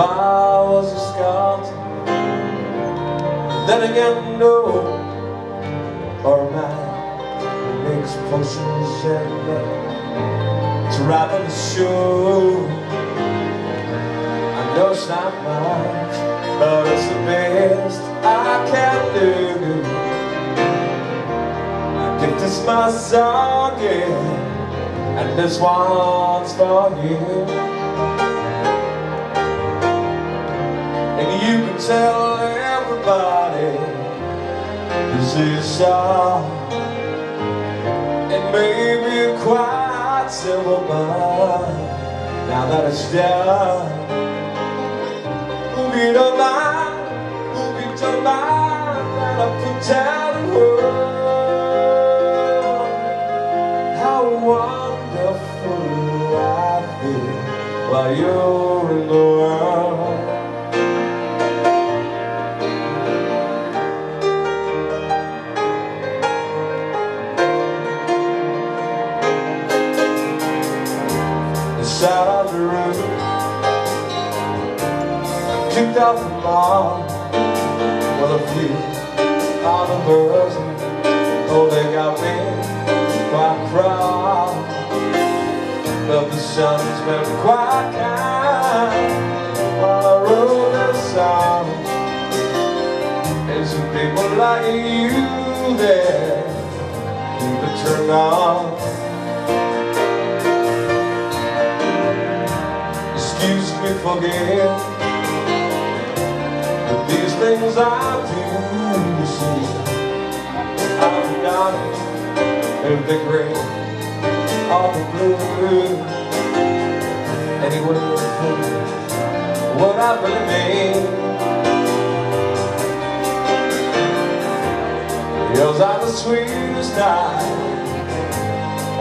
I was a sculptor Then again, no Or a man makes potions and up the show. I know it's not much But it's the best I can do. I give this my song, yeah And this one's for you tell everybody This is It may be quite simple But now that it's done. Who be the mind Who be the mind That I put down the world How wonderful I feel While you're Kicked off the mall With a few on the birds Oh, they got me quite proud. But the sun's been quite kind While I wrote this song And some people like you there Keep it turned on excuse me for these things I do see. I've forgotten if the gray or the blue wouldn't think what I mean Yours are the sweetest eyes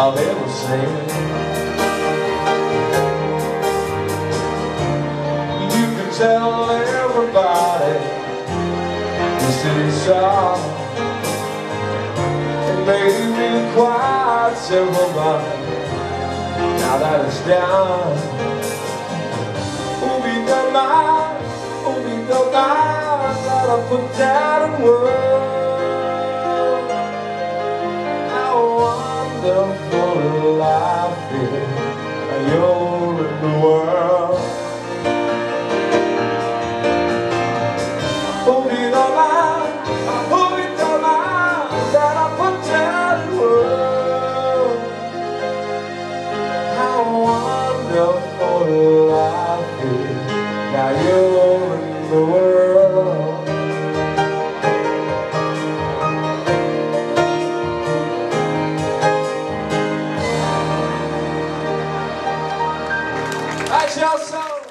I've ever seen. You can tell faces are It made me quite simple, but Now that it's down Only the lies, only the lies That I put down in words How wonderful life is. You're in the world. Chelsea.